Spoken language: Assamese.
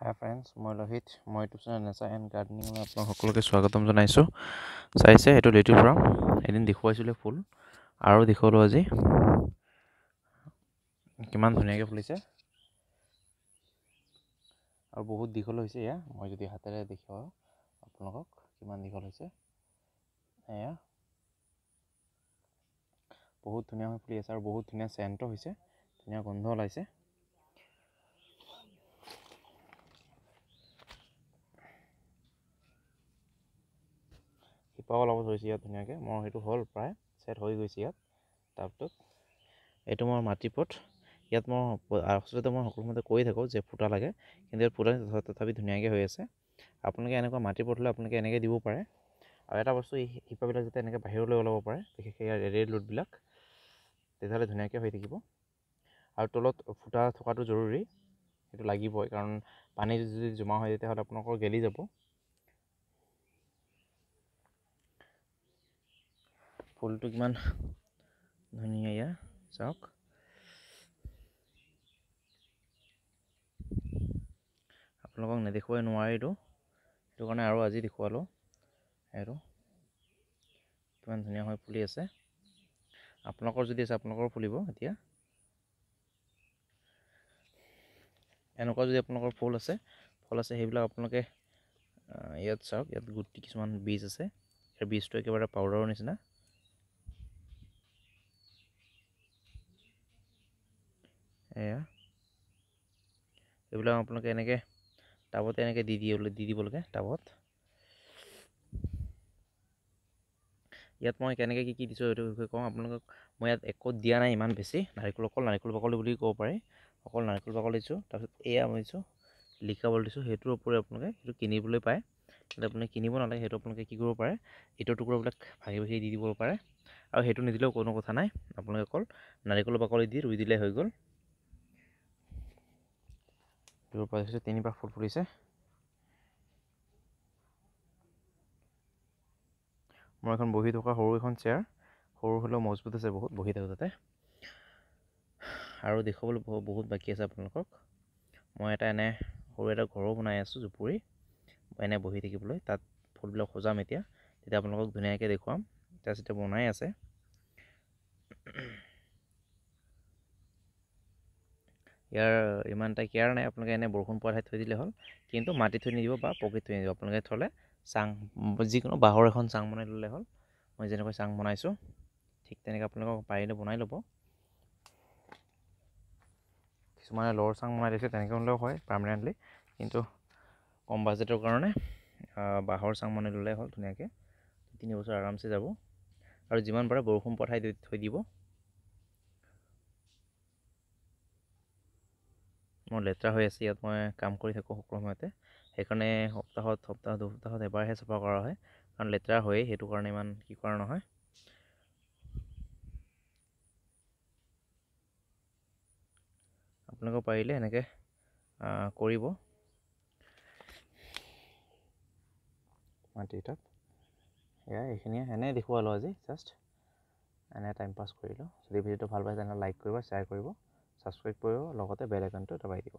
হাই ফ্ৰেণ্ডছ মই লোহিত। মই ইউটিউব চেনেল নেচাৰ এণ্ড গাৰ্ডেনিঙলৈ আপোনাক সকলোকে স্বাগতম জনাইছোঁ। চাইছে এইটো লিটিল ফাৰ্ম এদিন দেখুৱাইছিলোঁ ফুল আৰু দেখুৱালোঁ আজি। কিমান ধুনীয়াকৈ ফুলিছে। আৰু বহুত দীঘল হৈছে এয়া মই যদি হাতেৰে দেখুৱাওঁ আপোনালোকক কিমান দীঘল হৈছে। এয়া। বহুত ধুনীয়া হৈ ফুলি আছে আৰু বহুত ধুনীয়া চেণ্টো হৈছে ধুনীয়া গোন্ধ ওলাইছে। শিপাও ওলাব ধৰিছে ইয়াত ধুনীয়াকৈ। মোৰ সেইটো হ'ল প্ৰায় ছেট হৈ গৈছে ইয়াত। টাবটোত এইটো মোৰ মাটি পট ইয়াত মই আচলতে মই সকলোমতে কৈ থাকোঁ যে ফুটা লাগে কিন্তু ইয়াত ফুটা তথাপি ধুনীয়াকৈ হৈ আছে। আপোনালোকে এনেকুৱা মাটি পট হ'লে আপোনালোকে এনেকৈ দিব পাৰে। আৰু এটা বস্তু শিপাবিলাক যাতে এনেকৈ বাহিৰলৈ ওলাব পাৰে বিশেষকৈ ইয়াৰ ৰেড লোডবিলাক তেতিয়াহ'লে ধুনীয়াকৈ হৈ থাকিব। আৰু তলত ফুটা থকাটো জৰুৰী সেইটো লাগিবই। কাৰণ পানী যদি জমা হয় তেতিয়াহ'লে আপোনালোকৰ গেলি যাব। ফুলটো কিমান ধুনীয়া ইয়াৰ চাওক। আপোনালোকক নেদেখুৱাই নোৱাৰিতো সেইটো কাৰণে আৰু আজি দেখুৱালোঁ। সেইটো কিমান ধুনীয়া হৈ ফুলি আছে। আপোনালোকৰ যদি আছে আপোনালোকৰো ফুলিব এতিয়া। এনেকুৱা যদি আপোনালোকৰ ফুল আছে ফল আছে সেইবিলাক আপোনালোকে ইয়াত চাওক ইয়াত গুটি কিছুমান বীজ আছে। সেই বীজটো একেবাৰে পাউডাৰৰ নিচিনা। এয়া। এইবিলাক আপোনালোকে এনেকৈ টাবতে এনেকৈ দি দিয়ে দি দিব লাগে টাবত। ইয়াত মই কেনেকৈ কি কি দিছোঁ সেইটো বিষয়ে কওঁ আপোনালোকক মই ইয়াত একো দিয়া নাই ইমান বেছি নাৰিকল অকল নাৰিকল বাকলি বুলি ক'ব পাৰি। অকল নাৰিকল বাকলি দিছোঁ তাৰপিছত এয়া মই দিছোঁ লিকাবল দিছোঁ সেইটোৰ ওপৰত আপোনালোকে সেইটো কিনিবলৈ পায়। কিন্তু আপুনি কিনিব নালাগে সেইটো আপোনালোকে কি কৰিব পাৰে ইটোৰ টুকুৰাবিলাক ভাগি ভাগি দি দিব পাৰে। আৰু সেইটো নিদিলেও কোনো কথা নাই আপোনালোকে অকল নাৰিকল বাকলি দি ৰুই দিলে হৈ গ'ল। দূৰৰ পৰা দেখিছোঁ তিনিবাৰ ফুল ফুলিছে মোৰ এখন বহি থকা সৰু এখন চেয়াৰ সৰু হ'লেও মজবুত আছে বহুত বহি থাকোঁ তাতে আৰু দেখুৱাবলৈ বহুত বাকী আছে আপোনালোকক মই এটা এনে সৰু এটা ঘৰো বনাই আছোঁ জুপুৰি এনে বহি থাকিবলৈ তাত ফুলবিলাক সজাম এতিয়া তেতিয়া আপোনালোকক ধুনীয়াকৈ দেখুৱাম যেতিয়া বনাই আছে ইয়াৰ ইমান এটা কেয়াৰ নাই আপোনালোকে এনে বৰষুণ পোৱা ঠাইত থৈ দিলে হ'ল। কিন্তু মাটি থৈ নিদিব বা পকীত থৈ নিদিব আপোনালোকে থ'লে চাং যিকোনো বাঁহৰ এখন চাং বনাই ল'লে হ'ল। মই যেনেকৈ চাং বনাইছোঁ ঠিক তেনেকৈ আপোনালোকক পাৰিলে বনাই ল'ব। কিছুমানে লৰ চাং বনাই দিছে তেনেকৈ হ'লেও হয় পাৰ্মানেণ্টলি কিন্তু কম বাজেটৰ কাৰণে বাঁহৰ চাং বনাই ল'লে হ'ল ধুনীয়াকৈ। তিনি বছৰ আৰামছে যাব। আৰু যিমান পাৰে বৰষুণ পোৱা ঠাইত থৈ দিব। মোৰ লেতেৰা হৈ আছে ইয়াত মই কাম কৰি থাকোঁ সকলো সময়তে সেইকাৰণে সপ্তাহত সপ্তাহ দুসপ্তাহত এবাৰহে চাফা কৰা হয়। কাৰণ লেতেৰা হয়েই সেইটো কাৰণে ইমান কি কৰা নহয়। আপোনালোকে পাৰিলে এনেকৈ কৰিব। মাটিৰ তাত। এয়া এইখিনিয়ে। এনেই দেখুৱালোঁ আজি জাষ্ট এনে টাইম পাছ কৰিলোঁ। যদি ভিডিঅ'টো ভাল পাইছে তেনেহ'লে লাইক কৰিব শ্বেয়াৰ কৰিব। ছাবস্ক্ৰাইব কৰিব লগতে বেল আইকনটো দবাই দিব।